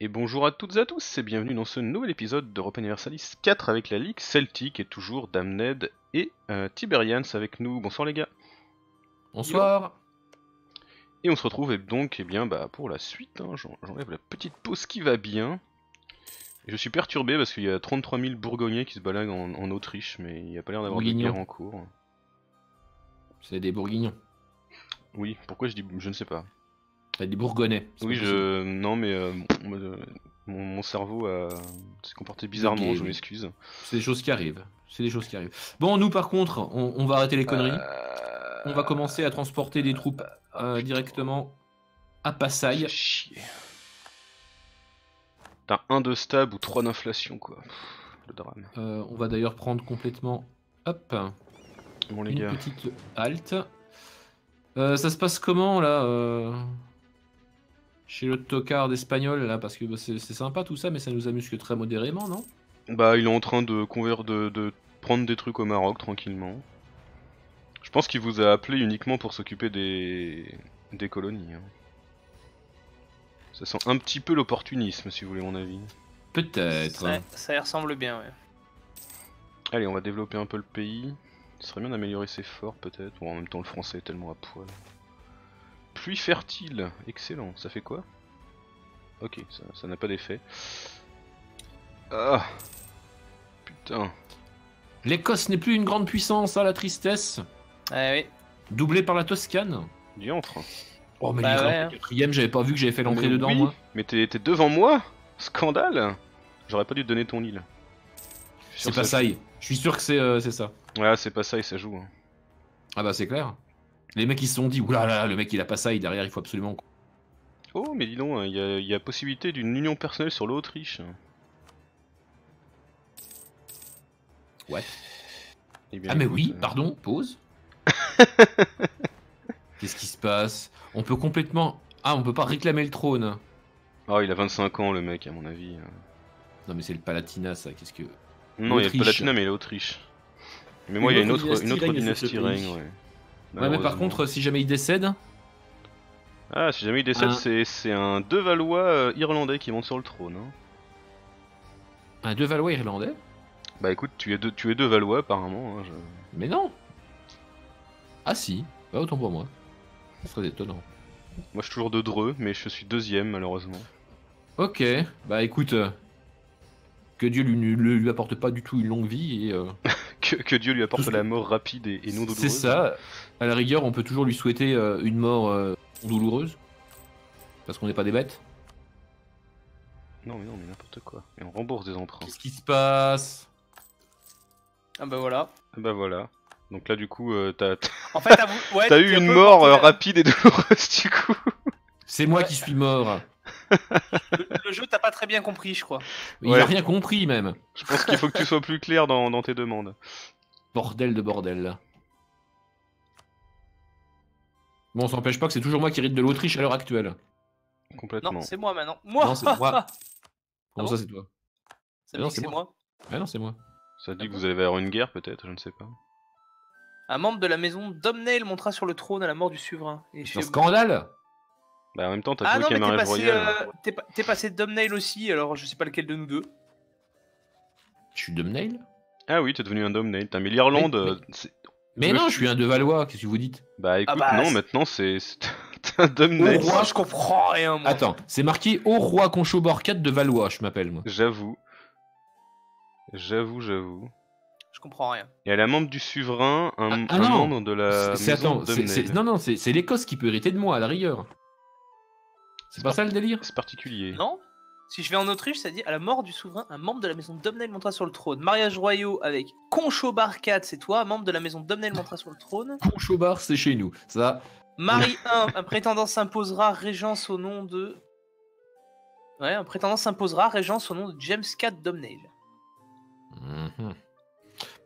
Et bonjour à toutes et à tous et bienvenue dans ce nouvel épisode d'Europe Universalis 4 avec la Ligue Celtique et toujours Damned et euh, Tiberians avec nous. Bonsoir les gars. Bonsoir. Et on se retrouve et donc eh bien, bah, pour la suite. hein. J'en- J'enlève la petite pause qui va bien. Et je suis perturbé parce qu'il y a 33 000 Bourgognais qui se baladent en, en Autriche, mais il n'y a pas l'air d'avoir de guerre en cours. C'est des bourguignons. Oui, pourquoi je dis je ne sais pas. C'est des bourgonnais. Oui, je. Non, mais euh, mon, euh, mon- mon cerveau s'est comporté bizarrement, je oui. m'excuse. C'est des choses qui arrivent. C'est des choses qui arrivent. Bon, nous par contre, on, on va arrêter les conneries. Euh, On va commencer à transporter des troupes euh, directement à Passaï. T'as un de stab ou trois d'inflation, quoi. Le drame. Euh, on va d'ailleurs prendre complètement. Hop, Bon, les une gars. petite halte. Euh, ça se passe comment là euh, Chez le tocard espagnol là Parce que bah, c'est sympa tout ça, mais ça nous amuse que très modérément, non? Bah, il est en train de, conver... de, de prendre des trucs au Maroc tranquillement. Je pense qu'il vous a appelé uniquement pour s'occuper des... des colonies. hein. Ça sent un petit peu l'opportunisme, si vous voulez mon avis. Peut-être. Ça, ça y ressemble bien, ouais. Allez, on va développer un peu le pays. Ce serait bien d'améliorer ses forts, peut-être. Bon, en même temps, le français est tellement à poil. Pluie fertile, excellent. Ça fait quoi? Ok, ça n'a pas d'effet. Ah Putain. L'Écosse n'est plus une grande puissance, à la tristesse. Ah oui. Doublé par la Toscane. Diantre. Oh, mais Bah les ouais, hein. quatrième, j'avais pas vu que j'avais fait l'entrée dedans, oui, moi. Mais t'es devant moi? Scandale J'aurais pas dû te donner ton île. C'est pas ça. Je suis sûr que c'est euh, c'est ça. Ouais, c'est pas ça et ça joue. hein. Ah bah c'est clair. Les mecs ils se sont dit, oulala, le mec il a pas ça, et derrière il faut absolument. Oh, mais dis donc, il y, a- il y a possibilité d'une union personnelle sur l'Autriche. Ouais. Eh bien, Ah mais écoute, oui, euh, pardon, pause. Qu'est-ce qui se passe? On peut complètement... Ah, on peut pas réclamer le trône. Oh, il a 25 ans, le mec, à mon avis. euh. Non mais c'est le Palatinat ça, qu'est-ce que... Non, il y a le. Palatinat, mais l'Autriche. Mais moi, il y a une autre une autre dynastie règne, ouais. Ouais mais par contre, si jamais il décède... Ah, si jamais il décède, Un- c'est- un deux Valois euh, irlandais qui monte sur le trône. hein. Un deux Valois irlandais Bah écoute, tu es deux, tu es Valois, apparemment. hein, je- Mais non Ah si, bah autant pour moi. C'est très étonnant. Moi, je suis toujours de Dreux, mais je suis deuxième, malheureusement. Ok, bah écoute... euh, Que Dieu lui, lui, lui apporte pas du tout une longue vie et... euh, Que, que Dieu lui apporte la mort rapide et, et non douloureuse. C'est ça. À la rigueur, on peut toujours lui souhaiter euh, une mort euh, douloureuse. Parce qu'on n'est pas des bêtes. Non, mais non, mais n'importe quoi. Et on rembourse des emprunts. Qu'est-ce qui se passe? Ah bah voilà. Ah Bah voilà. Donc là, du coup, euh, t'as En fait, t'as vou- ouais, t'as t'es eu un une mort euh, rapide et douloureuse, du coup. C'est moi qui suis mort. Le, le jeu, t'as pas très bien compris, je crois. Il Ouais. a rien compris même. Je pense qu'il faut que tu sois plus clair dans, dans tes demandes. Bordel de bordel. Bon, ça n'empêche pas que c'est toujours moi qui hérite de l'Autriche à l'heure actuelle. Complètement. Non, c'est moi maintenant. Moi Non, c'est moi. Comment Ah bon ça, c'est toi Ça Non, que c'est moi. moi. Ah non, c'est moi. Ça dit que vous allez avoir une guerre, peut-être, je ne sais pas. Un membre de la maison Domnell montera sur le trône à la mort du souverain. Et je C'est un scandale Bah en même temps, t'as Ah joué non, qu'un mais t'es mariage passé, royal. euh, t'es pa- t'es passé Domnell aussi, alors je sais pas lequel de nous deux. Je suis Domnail Ah oui, t'es devenu un Domnate. Putain, Mais l'Irlande, Mais- mais- euh, c'est- Mais non, je suis un de Valois, qu'est-ce que vous dites? Bah écoute, bah, non, c'est- maintenant c'est c'est un Domnate. roi. Moi, je comprends rien, moi. Attends, c'est marqué au roi Conchobor 4 de Valois, je m'appelle moi. J'avoue. J'avoue, j'avoue. Je comprends rien. Et à la membre du souverain, un, Ah, ah un non. membre de la C'est maison attends, c'est- Domnell. c'est- non non, c'est c'est l'Écosse qui peut hériter de moi à la rigueur. C'est pas ça le délire C'est particulier. Non Si je vais en Autriche, ça dit à la mort du souverain, un membre de la maison Domnell montera sur le trône. Mariage royaux avec Conchobar IV, c'est toi, un membre de la maison Domnell montera sur le trône. Conchobard, c'est chez nous. Ça, Marie 1, un prétendant s'imposera, régence au nom de. Ouais, un prétendant s'imposera, régence au nom de James IV Domnell. Mhm.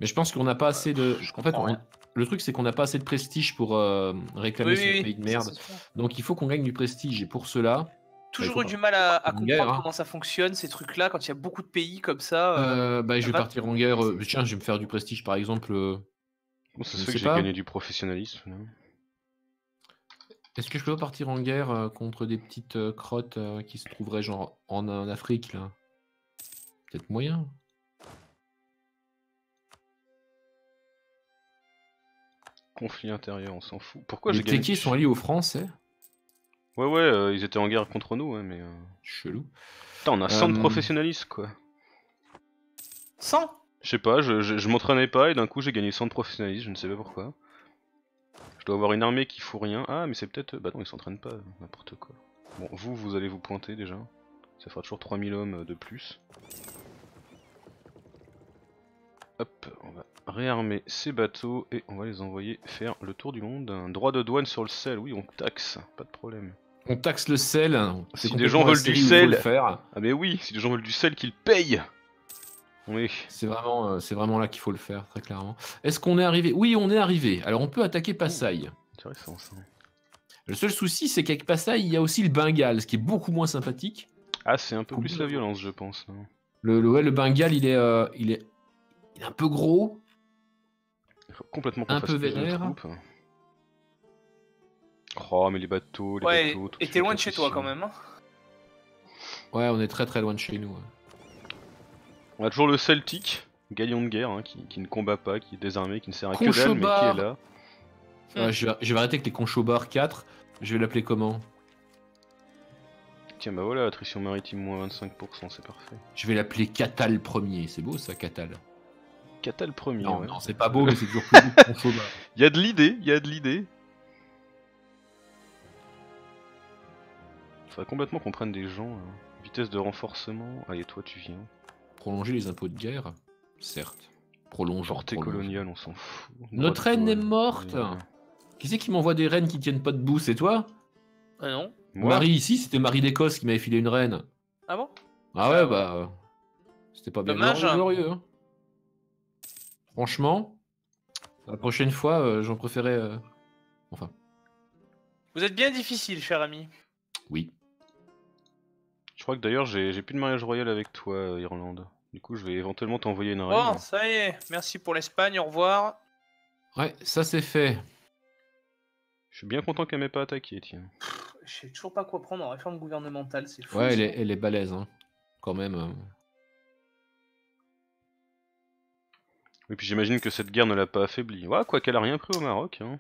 Mais je pense qu'on n'a pas assez de. En fait, on-. Le truc, c'est qu'on n'a pas assez de prestige pour euh, réclamer Oui, ce oui, pays de merde. Donc il faut qu'on gagne du prestige. Et pour cela, Toujours faut eu du mal à, comprendre guerre, hein. comment ça fonctionne, ces trucs-là, quand il y a beaucoup de pays comme ça. euh, euh, bah, je vais va- partir en guerre. euh, tiens, je vais me faire du prestige, par exemple. euh, Bon, ça Je se fait sais que j'ai gagné du professionnalisme. Est-ce que je peux pas partir en guerre euh, contre des petites euh, crottes euh, qui se trouveraient genre en, en Afrique là? Peut-être moyen. Conflit intérieur, on s'en fout. Pourquoi Les j'ai gagné Téquis sont alliés aux Français. Ouais, ouais, euh, ils étaient en guerre contre nous, ouais, mais. euh, Chelou. Putain, on a 100 de Euh, professionnalisme, quoi. 100 Je sais pas, je, je, je m'entraînais pas et d'un coup j'ai gagné 100 de professionnalisme, je ne sais pas pourquoi. Je dois avoir une armée qui fout rien. Ah, mais c'est peut-être. Bah non, ils s'entraînent pas, n'importe quoi. Bon, vous, vous allez vous pointer déjà. Ça fera toujours 3000 hommes de plus. Hop, on va réarmer ces bateaux et on va les envoyer faire le tour du monde. Un droit de douane sur le sel, oui, on taxe, pas de problème. On taxe le sel. Si des gens veulent du sel. faire. Ah, mais oui, si les gens veulent du sel, qu'ils payent Oui. C'est vraiment, euh, c'est vraiment là qu'il faut le faire, très clairement. Est-ce qu'on est arrivé? Oui, on est arrivé. Alors on peut attaquer Passaï. Intéressant ça. Le seul souci, c'est qu'avec Passaï, il y a aussi le Bengale, ce qui est beaucoup moins sympathique. Ah, c'est un peu plus la violence, je pense. là. Le, le, ouais, le Bengale, il est, euh, il est, il est un peu gros. Il faut complètement qu'on Un fasse peu plus de vénère. troupes. Oh, mais les bateaux, les Ouais, bateaux. et t'es loin de chez toi quand même. Hein Ouais, on est très très loin de chez nous. ouais. On a toujours le Celtic, galion de guerre, hein, qui, qui ne combat pas, qui est désarmé, qui ne sert à que dalle, mais qui est là. Hmm. Ouais, je, vais, je vais arrêter avec les Conchobar 4. Je vais l'appeler comment? Tiens, bah voilà, attrition maritime moins 25%, c'est parfait. Je vais l'appeler Catal premier. C'est beau ça, Catal. Catal premier, Non, ouais. non, c'est pas beau, mais c'est toujours plus beau. Il y a de l'idée, il y a de l'idée. Faudrait complètement qu'on prenne des gens. hein. Vitesse de renforcement. Allez, toi, tu viens. Prolonger les impôts de guerre Certes. Prolonge. Portée coloniale, on s'en fout. Notre reine est morte. Ouais. Qui c'est qui m'envoie des reines qui tiennent pas debout C'est toi? Ah non Moi, Marie ici, c'était Marie d'Écosse qui m'avait filé une reine. Ah bon? Ah ouais, bah. euh, C'était pas bien Dommage, glorieux, hein. Franchement, la prochaine fois, euh, j'en préférais. euh, Enfin, Vous êtes bien difficile, cher ami. oui. je crois que d'ailleurs, j'ai j'ai plus de mariage royal avec toi, euh, Irlande. Du coup, je vais éventuellement t'envoyer une reine. Bon, ça y est. Merci pour l'Espagne, au revoir. Ouais, ça c'est fait. Je suis bien content qu'elle m'ait pas attaqué, tiens. Je sais toujours pas quoi prendre en réforme gouvernementale, c'est fou. Ouais, ça. elle est, elle est balèze, hein. Quand même. euh. Et puis j'imagine que cette guerre ne l'a pas affaibli. Ouais, quoi qu'elle a rien pris au Maroc. Hein.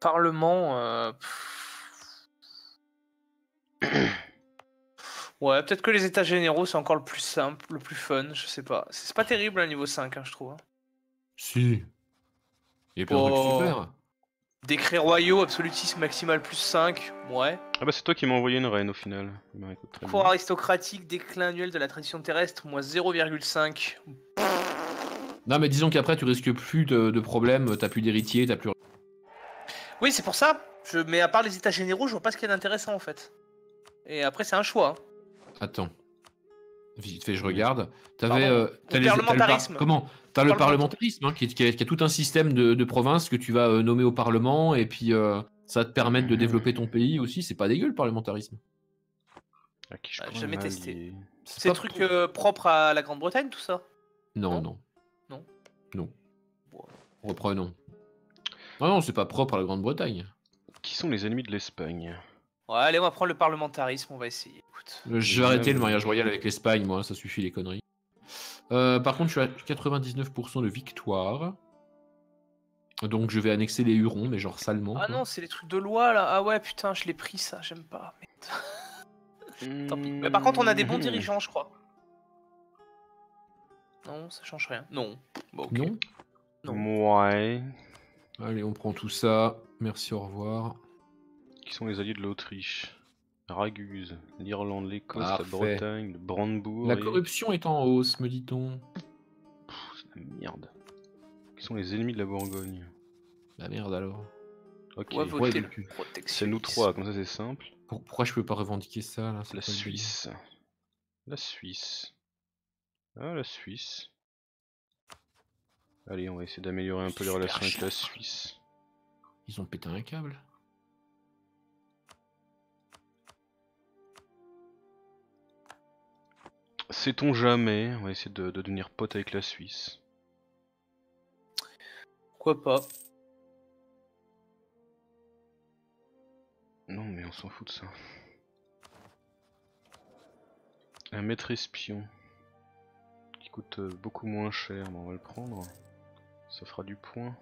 Parlement. euh, pff. ouais, peut-être que les états généraux c'est encore le plus simple, le plus fun, je sais pas. C'est pas terrible à niveau 5, hein, je trouve. hein. Si. Il y a plein de trucs Oh. super. Décrets royaux, absolutisme maximal plus 5, ouais. Ah bah c'est toi qui m'as envoyé une reine au final. Très Cours aristocratique, déclin annuel de la tradition terrestre, moins 0,5. Non, mais disons qu'après, tu risques plus de, de problèmes, t'as plus d'héritier, t'as plus. Oui, c'est pour ça. Je... Mais à part les états généraux, je vois pas ce qu'il y a d'intéressant en fait. Et après, c'est un choix. hein. Attends. Vite fait, je regarde. T'avais. Euh, t'as Le les- t'as le par- parlementarisme. Comment? T'as le Parlementa- parlementarisme, hein, qui, qui a, qui a tout un système de, de provinces que tu vas euh, nommer au Parlement, et puis euh, ça va te permettre de Mhm. développer ton pays aussi. C'est pas dégueu le parlementarisme. Qui je Ah, prends jamais un testé. C'est des trucs euh, propres à la Grande-Bretagne, tout ça? Non, non? non. Non. Reprenons. Non, non, c'est pas propre à la Grande-Bretagne. Qui sont les ennemis de l'Espagne? Ouais, allez, on va prendre le parlementarisme, on va essayer. Écoute. Je vais arrêter le mariage royal avec l'Espagne, moi, ça suffit les conneries. Euh, par contre, je suis à 99% de victoire. Donc je vais annexer les Hurons, mais genre salement. Ah quoi. non, c'est les trucs de loi là. Ah ouais, putain, je l'ai pris ça, j'aime pas. Merde. Tant pis. Mais par contre, on a des bons Mhm. dirigeants, je crois. Non, ça change rien. Non. Bon, ok. Non Non. Ouais. Allez, on prend tout ça. Merci, au revoir. Qui sont les alliés de l'Autriche? Raguse, l'Irlande, l'Écosse, la. Bretagne, le Brandebourg. La et- corruption est en hausse, me dit-on. C'est la merde. Qui sont les ennemis de la Bourgogne? La merde alors. Ok. Ouais, protectionnisme? C'est nous trois, comme ça c'est simple. Pour- pourquoi je peux pas revendiquer ça là c'est La Suisse. La Suisse. Ah, la Suisse. Allez, on va essayer d'améliorer un peu les relations avec la Suisse. Ils ont pété un câble. Sait-on jamais On va essayer de, de devenir pote avec la Suisse. Pourquoi pas Non, mais on s'en fout de ça. Un maître espion. Coûte euh, beaucoup moins cher. Bon, on va le prendre. Ça fera du point.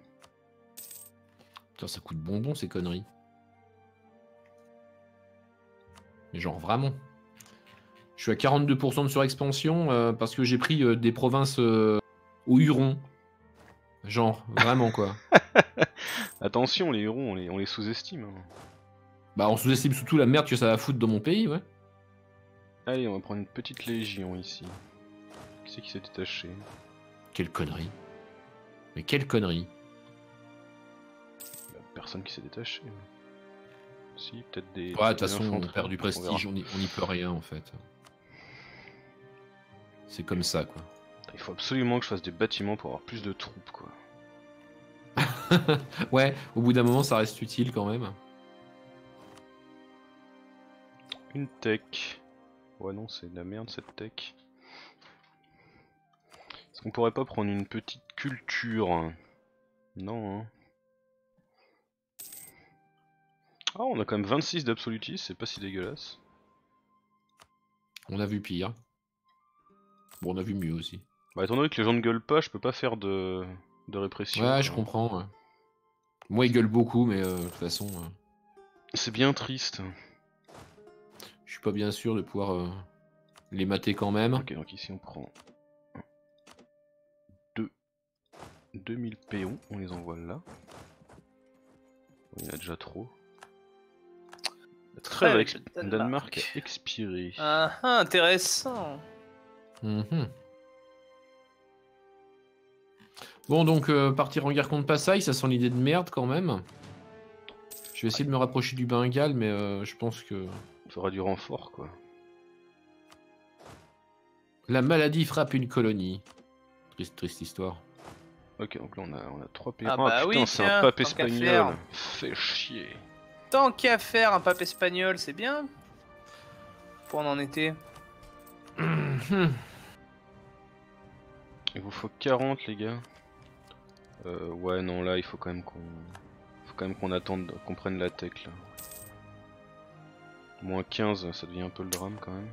Putain, ça coûte bonbon ces conneries. Mais genre vraiment. Je suis à 42% de surexpansion euh, parce que j'ai pris euh, des provinces euh, au Huron. Genre, vraiment quoi. Attention, les Hurons, on les, on les sous-estime. hein. Bah on sous-estime surtout la merde que ça va foutre dans mon pays, ouais. Allez, on va prendre une petite légion ici. Qui c'est qui s'est détaché Quelle connerie. Mais quelle connerie. Bah, Personne qui s'est détaché. Si, peut-être des. Ouais, de toute façon, on perd du prestige, on y, on y peut rien en fait. C'est comme ça quoi. Il faut absolument que je fasse des bâtiments pour avoir plus de troupes, quoi. Ouais, au bout d'un moment ça reste utile quand même. Une tech. Ouais, non, c'est de la merde cette tech. Est-ce qu'on pourrait pas prendre une petite culture Non, hein. Ah, on a quand même 26 d'absolutisme, c'est pas si dégueulasse. On a vu pire. Bon, on a vu mieux aussi. Bah, étant donné que les gens ne gueulent pas, je peux pas faire de, de répression. Ouais, je quoi. comprends. ouais. Moi, il gueule beaucoup, mais euh, de toute façon, euh, C'est bien triste. je suis pas bien sûr de pouvoir euh, les mater quand même. Ok, donc ici on prend 2000 péons, on les envoie là. Il y en a déjà trop. La trêve avec Danemark expiré. Ah, ah, intéressant. Mhm. Bon, donc euh, partir en guerre contre Passaï, ça sent l'idée de merde quand même. Je vais essayer de me rapprocher du Bengale, mais euh, je pense que Il faudra du renfort quoi. la maladie frappe une colonie. Triste, triste histoire. Ok, donc là on a, on a 3 péons. Ah bah putain, oui, c'est un pape espagnol. Fait chier. Tant qu'à faire un pape espagnol, c'est bien. Pour en. Mhm. Il vous faut 40 les gars. Euh, ouais non là il faut quand même qu'on faut quand même qu'on attende qu'on prenne la tech là. Moins 15 ça devient un peu le drame quand même.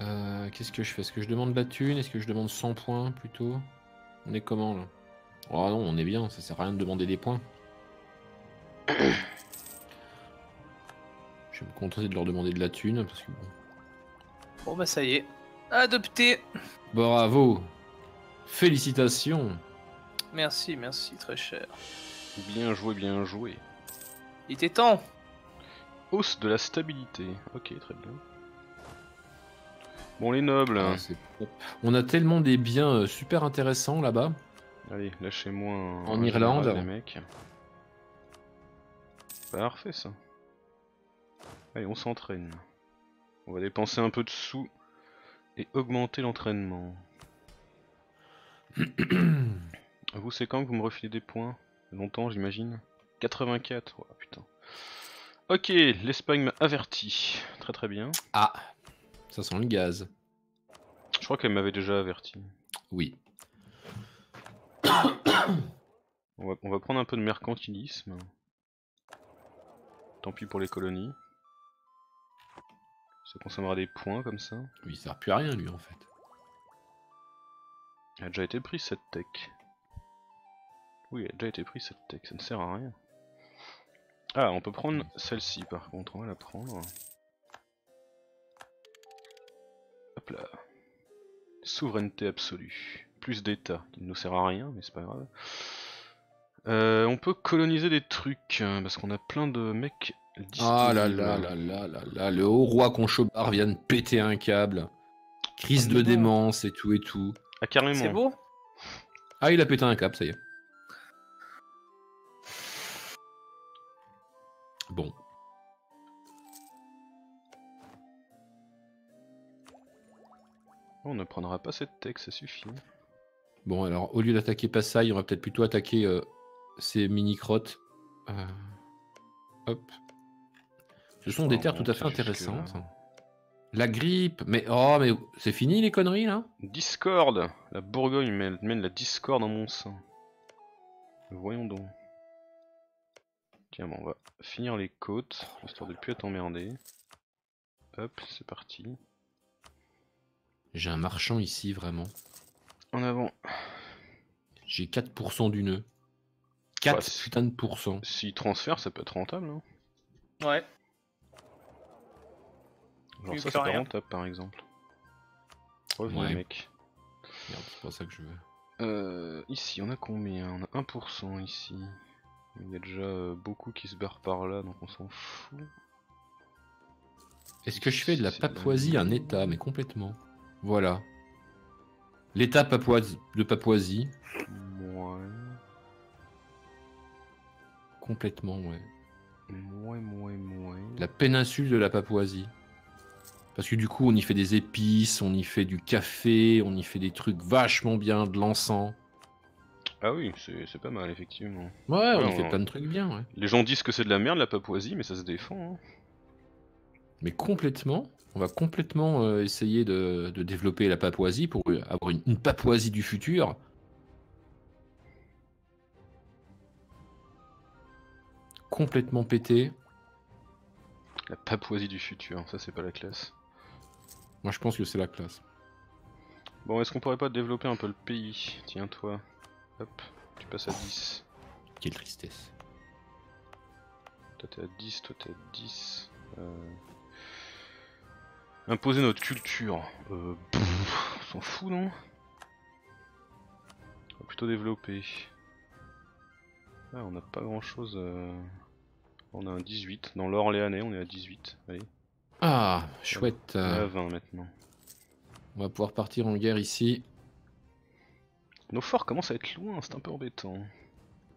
Euh, Qu'est-ce que je fais? Est-ce que je demande la thune? Est-ce que je demande 100 points plutôt? On est comment là? Oh non, on est bien, ça sert à rien de demander des points. je vais me contenter de leur demander de la thune parce que bon. Bon bah ça y est. Adopté. Bravo Félicitations Merci, merci, très cher. Bien joué, bien joué. Il était temps. Hausse de la stabilité. Ok, très bien. Bon les nobles, Ah. On a tellement des biens euh, super intéressants là-bas. allez, lâchez-moi un- En un Irlande. les mecs. Parfait ça. Allez, on s'entraîne. On va dépenser un peu de sous et augmenter l'entraînement. Vous, c'est quand que vous me refilez des points? Longtemps, j'imagine 84, oh, putain. Ok, l'Espagne m'a averti. Très très bien. Ah Ça sent le gaz. Je crois qu'elle m'avait déjà averti. Oui. On va, on va prendre un peu de mercantilisme. Tant pis pour les colonies. Ça consommera des points comme ça. Il sert plus à rien lui en fait. Elle a déjà été prise cette tech. Oui, elle a déjà été prise cette tech, ça ne sert à rien. Ah, on peut prendre celle-ci par contre, on va la prendre. Hop là. Souveraineté absolue. Plus d'état, qui ne nous sert à rien, mais c'est pas grave. Euh, on peut coloniser des trucs, hein, parce qu'on a plein de mecs Ah là là là là là là, le haut roi Conchobar vient de péter un câble. Crise Ah, de démence et tout et tout. Ah carrément. C'est beau. Ah, il a pété un câble, ça y est. On ne prendra pas cette tech, ça suffit. Bon, alors, au lieu d'attaquer Passaï, on va peut-être plutôt attaquer euh, ces mini-crottes. Euh, Hop. Ce sont des terres tout à fait intéressantes. La grippe, mais oh, mais c'est fini les conneries là? Discorde La Bourgogne mène, mène la discorde en mon sein. Voyons donc. Tiens, bon, on va finir les côtes, histoire de plus être emmerdé. Hop, c'est parti. J'ai un marchand ici, vraiment. En avant. J'ai 4% du nœud. 4 Bah, putain de pourcents. S'il transfère, ça peut être rentable. Hein. Ouais. Genre ça, c'est pas rentable par exemple. Revenez Ouais. mec. Merde, c'est pas ça que je veux. Euh, ici, on a combien? On a 1% ici. Il y a déjà euh, beaucoup qui se barrent par là, donc on s'en fout. Est-ce que je fais de la Papouasie un état? Mais complètement. Voilà. L'état Papouasie, de Papouasie, Ouais. complètement, ouais. La péninsule de la Papouasie. Parce que du coup, on y fait des épices, on y fait du café, on y fait des trucs vachement bien, de l'encens. Ah oui, c'est pas mal, effectivement. Ouais, on Ouais, y fait plein de trucs bien, ouais. Les gens disent que c'est de la merde la Papouasie, mais ça se défend. hein. Mais complètement, on va complètement euh, essayer de, de développer la Papouasie pour avoir une, une Papouasie du futur. Complètement pété. La Papouasie du futur, ça c'est pas la classe. Moi, je pense que c'est la classe. Bon, est-ce qu'on pourrait pas développer un peu le pays? Tiens, toi. Hop, tu passes à 10. Quelle tristesse. Toi t'es à 10, toi t'es à 10. Euh... Imposer notre culture. Euh, s'en fout non? On va plutôt développer. Ah, on n'a pas grand chose. On a un 18. Dans l'Orléanais, on est à 18. Allez, Ah, chouette. on est à euh, 20 maintenant. on va pouvoir partir en guerre ici. Nos forts commencent à être loin, c'est un peu embêtant.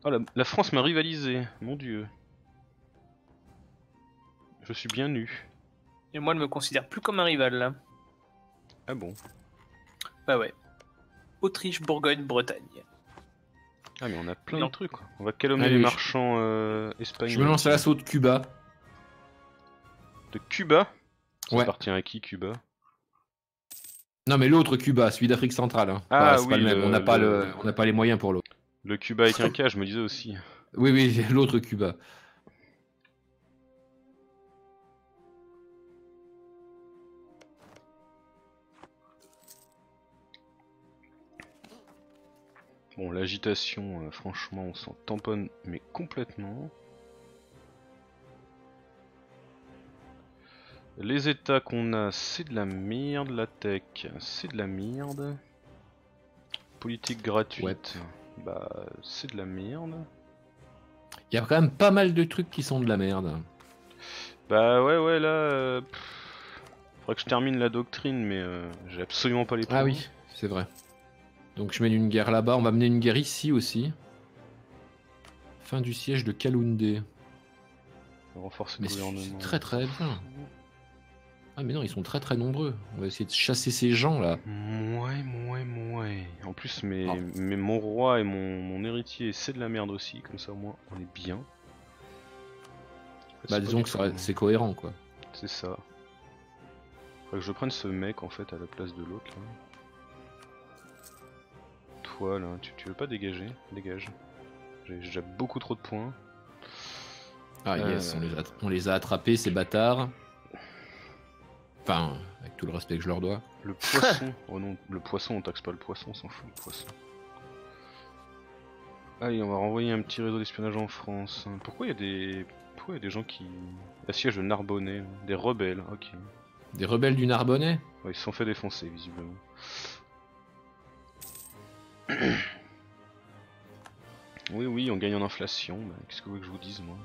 Oh, la, la France m'a rivalisé, mon dieu. Je suis bien nu. Et moi, je me considère plus comme un rival là. Ah bon? Bah ouais. Autriche, Bourgogne, Bretagne. Ah mais on a plein Non. de trucs. quoi. On va calomner Allez, les je- marchands euh, espagnols. Je me lance à l'assaut de Cuba. De Cuba? Ça Ouais. appartient à qui Cuba? Non, mais l'autre Cuba, celui d'Afrique centrale. hein. Ah Ouais, pas oui, le même. le- On n'a pas, le- le... on n'a pas les moyens pour l'autre. Le Cuba avec un K, je me disais aussi. Oui, oui, l'autre Cuba. Bon, l'agitation, euh, franchement, on s'en tamponne, mais complètement. Les états qu'on a, c'est de la merde. La tech, c'est de la merde. Politique gratuite, Ouais. bah, c'est de la merde. Il y a quand même pas mal de trucs qui sont de la merde. Bah ouais, ouais, là. Euh, pff, faudrait que je termine la doctrine, mais euh, j'ai absolument pas les points. Ah oui, c'est vrai. Donc je mène une guerre là-bas. On va mener une guerre ici aussi. Fin du siège de Kaloundé. Renforcer Mais c'est très, très bien. Ah mais non, ils sont très très nombreux. On va essayer de chasser ces gens là. Mouais, mouais, mouais. En plus, mes, Ah. mon roi et mon, mon héritier, c'est de la merde aussi, comme ça au moins on est bien. Bah disons que bon. c'est cohérent quoi. C'est ça. Faudrait que je prenne ce mec en fait à la place de l'autre là. Là, tu, tu veux pas dégager? Dégage. J'ai déjà beaucoup trop de points. Ah Euh. yes, on les, a, on les a attrapés ces bâtards. Enfin, avec tout le respect que je leur dois. Le poisson Oh non, le poisson, on taxe pas le poisson, on s'en fout le poisson. Allez, on va renvoyer un petit réseau d'espionnage en France. Pourquoi il y a des. Pourquoi y a des gens qui. La siège de Narbonnais, des rebelles, ok. Des rebelles du Narbonnais? Ouais, ils se sont fait défoncer visiblement. Oui, oui, on gagne en inflation. bah, Qu'est-ce que vous voulez que je vous dise, moi?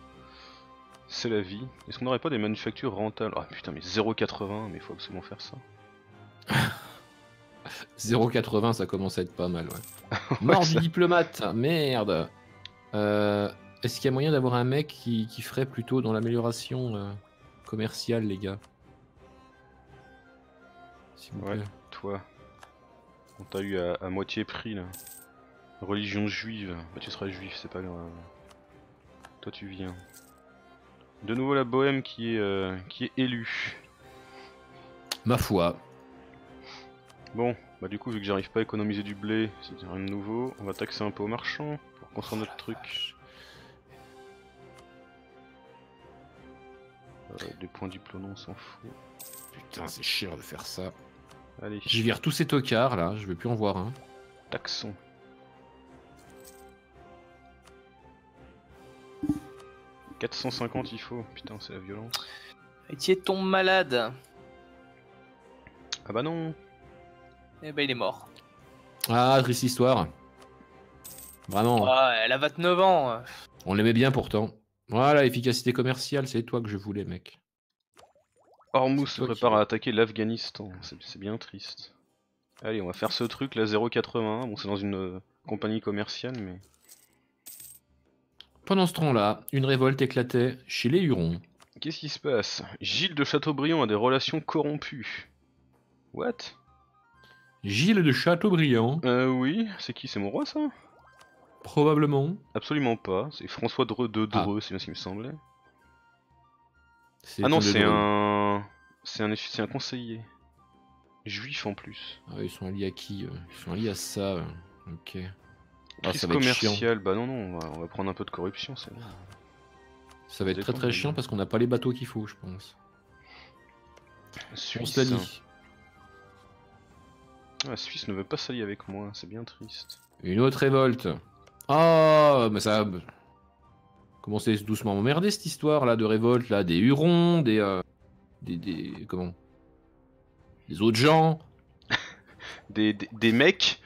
C'est la vie. Est-ce qu'on n'aurait pas des manufactures rentables? Ah putain, mais 0,80, mais il faut absolument faire ça. 0,80, ça commence à être pas mal, ouais. Mort du diplomate, merde. Euh, Est-ce qu'il y a moyen d'avoir un mec qui, qui ferait plutôt dans l'amélioration euh, commerciale, les gars? S'il vous Ouais. plaît. Toi, on t'a eu à, à moitié prix là. Religion juive, bah tu seras juif, c'est pas grave. Toi tu viens. De nouveau la bohème qui est, euh, qui est élue. Ma foi. Bon, bah du coup vu que j'arrive pas à économiser du blé, c'est rien de nouveau, on va taxer un peu aux marchands pour construire notre truc. des points diplômes, on s'en fout. Putain, c'est cher de faire ça. Allez, J'y vire tous ces tocards là, je veux plus en voir un. taxon. « 450 il faut, putain c'est la violence. Etier tombe malade. Ah bah non Eh ben il est mort. Ah, triste histoire. Vraiment, Ah, elle a 29 ans. on l'aimait bien pourtant. Voilà, efficacité commerciale, c'est toi que je voulais, mec. Hormuz se qui- prépare à attaquer l'Afghanistan, c'est bien triste. Allez, on va faire ce truc, la 081, bon c'est dans une euh, compagnie commerciale, mais... Pendant ce temps-là, une révolte éclatait chez les Hurons. Qu'est-ce qui se passe? Gilles de Chateaubriand a des relations corrompues. What? Gilles de Chateaubriand, Euh oui, c'est qui? C'est mon roi ça? Probablement. Absolument pas, c'est François Dreux de Ah. Dreux, c'est bien ce qui me semblait. C'est Ah non, c'est un... C'est un... conseiller. Juif en plus. Ah, ils sont alliés à qui euh? Ils sont alliés à ça. euh. Ok. Ah, Crise ça va commerciale, bah non, non, on va, on va prendre un peu de corruption, c'est bon. Ça va être très très chiant parce qu'on n'a pas les bateaux qu'il faut, je pense. On Suisse. s'allie. Ah, Suisse ne veut pas s'allier avec moi, c'est bien triste. Une autre révolte. Ah, mais ça. Commencez doucement à m'emmerder cette histoire là de révolte là, des Hurons, des, euh, des, des comment? Des autres gens? Des, des, des mecs?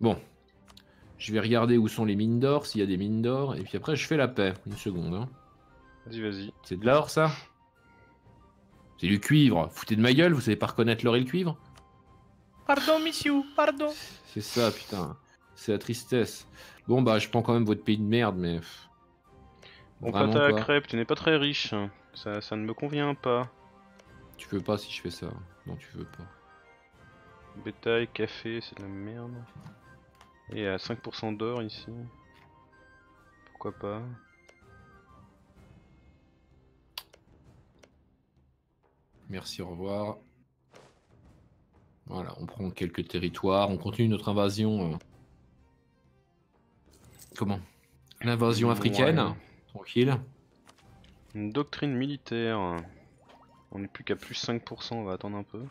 Bon, je vais regarder où sont les mines d'or, s'il y a des mines d'or, et puis après je fais la paix. Une seconde. Hein. Vas-y, vas-y. C'est de l'or ça? C'est du cuivre. Foutez de ma gueule, vous savez pas reconnaître l'or et le cuivre? Pardon, monsieur, pardon. C'est ça, putain. C'est la tristesse. Bon bah je prends quand même votre pays de merde, mais. Bon, pâte à quoi. crêpes, tu n'es pas très riche. Ça, ça ne me convient pas. Tu veux pas si je fais ça. Non, tu veux pas. Bétail, café, c'est de la merde. Et à 5% d'or ici. Pourquoi pas Merci, au revoir. Voilà, on prend quelques territoires, on continue notre invasion. euh, Comment? L'invasion africaine, Ouais. Tranquille. Une doctrine militaire. On n'est plus qu'à plus 5%, on va attendre un peu.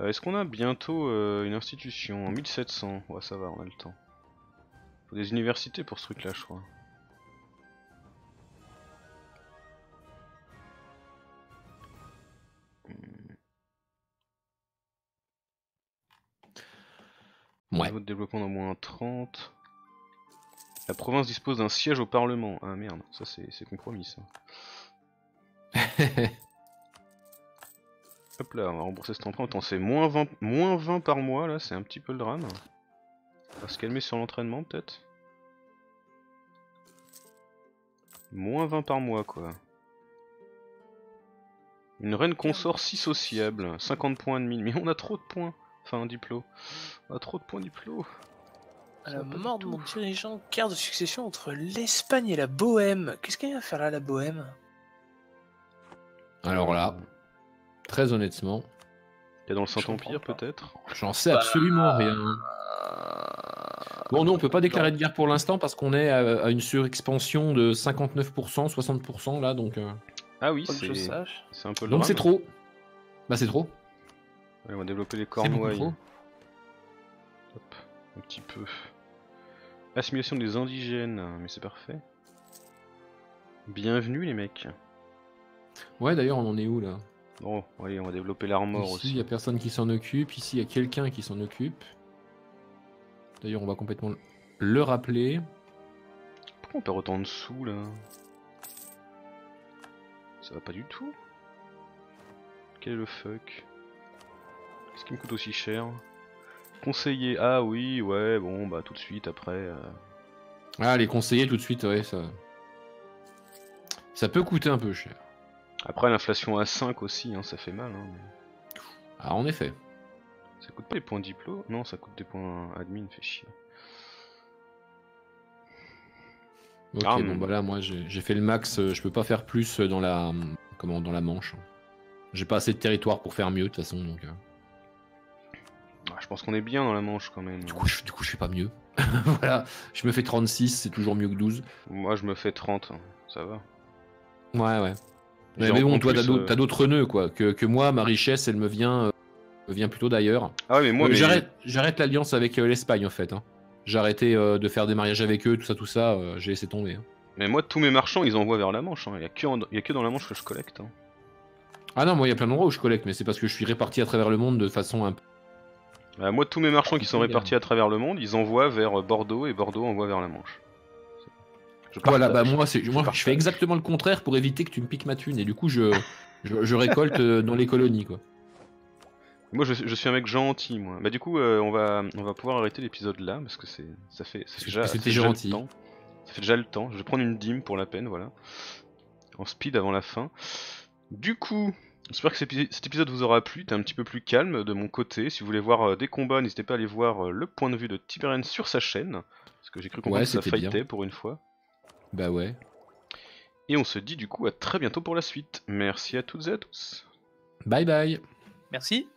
Euh, Est-ce qu'on a bientôt euh, une institution? En 1700 Ouais, ça va, on a le temps. Faut des universités pour ce truc-là, je crois. Ouais. Niveau de développement d'au moins 30. La province dispose d'un siège au parlement. Ah merde, ça c'est compromis ça. Hop là, on va rembourser cet emprunt. Attends, c'est moins 20, moins 20 par mois là, c'est un petit peu le drame. On va se calmer sur l'entraînement peut-être. Moins 20 par mois quoi. Une reine consort si sociable, 50 points de mine. Mais on a trop de points. Enfin, un diplôme. On a trop de points diplôme. À la mort de mon dirigeant, quart de succession entre l'Espagne et la Bohème. Qu'est-ce qu'il y a à faire là, la Bohème Alors là, très honnêtement, T'es dans le Saint-Empire peut-être? J'en sais absolument rien. Bon, nous, on peut pas déclarer de Non. guerre pour l'instant parce qu'on est à, à une surexpansion de 59%, 60% là, donc. euh, Ah oui, c'est un peu le Donc c'est drame. trop. Bah, c'est trop. Allez, on va développer les C'est beaucoup cornouailles. trop. Hop, un petit peu. Assimilation des indigènes, mais c'est parfait. Bienvenue les mecs. Ouais, d'ailleurs, on en est où là? Bon, allez, on va développer l'armor Ici, il aussi. n'y a personne qui s'en occupe. Ici, il y a quelqu'un qui s'en occupe. D'ailleurs, on va complètement le- le rappeler. Pourquoi on perd autant de sous là? Ça va pas du tout. Quel est le fuck? Qu'est-ce qui me coûte aussi cher? Conseiller, ah oui, ouais, bon, bah tout de suite après. euh, Ah, les conseillers tout de suite, ouais, ça. Ça peut coûter un peu cher. Après l'inflation à 5 aussi, hein, ça fait mal. Hein, mais- Ah, en effet. Ça coûte pas les points diplo? Non, ça coûte des points admin, fait chier. Ok, Ah, bon, mais- bah là, moi, j'ai j'ai fait le max. euh, Je peux pas faire plus euh, dans la, comment, dans la Manche. J'ai pas assez de territoire pour faire mieux, de toute façon. Donc, euh. Ah, je pense qu'on est bien dans la manche quand même. du, coup, je, du coup, je fais pas mieux. voilà, je me fais 36, c'est toujours mieux que 12. Moi je me fais 30, hein, ça va. Ouais, ouais. Mais, mais bon, toi, t'as plus, d'autres euh, t'as d'autres nœuds, quoi. Que, que moi, ma richesse, elle me vient, euh, me vient plutôt d'ailleurs. Ah ouais, mais moi, Euh, mais- J'arrête l'alliance avec euh, l'Espagne, en fait. hein. J'ai arrêté euh, de faire des mariages avec eux, tout ça, tout ça. J'ai laissé tomber. hein. mais moi, tous mes marchands, ils envoient vers la Manche. hein. Il y, a que en- y a que dans la Manche que je collecte. hein. Ah non, moi, il y a plein d'endroits où je collecte, mais c'est parce que je suis réparti à travers le monde de façon un peu. Bah, moi, tous mes marchands qui sont Bien. répartis à travers le monde, ils envoient vers euh, Bordeaux et Bordeaux envoie vers la Manche. Je Voilà, bah moi, c'est, moi je fais exactement le contraire pour éviter que tu me piques ma thune, et du coup, je, je, je récolte euh, dans les colonies, quoi. Moi, je, je suis un mec gentil, moi. Bah, du coup, euh, on, va, on va pouvoir arrêter l'épisode là parce que c'est, ça fait, ça fait déjà, parce que ça t'es fait déjà gentil. le temps. Ça fait déjà le temps. Je vais prendre une dîme pour la peine, voilà. En speed avant la fin. Du coup, j'espère que cet épi- cet épisode vous aura plu. T'es un petit peu plus calme de mon côté. Si vous voulez voir euh, des combats, n'hésitez pas à aller voir euh, le point de vue de Tiberian sur sa chaîne. Parce que j'ai cru comprendre Ouais, que ça bien. fightait pour une fois. Bah ouais. Et on se dit du coup à très bientôt pour la suite. Merci à toutes et à tous. Bye bye. Merci.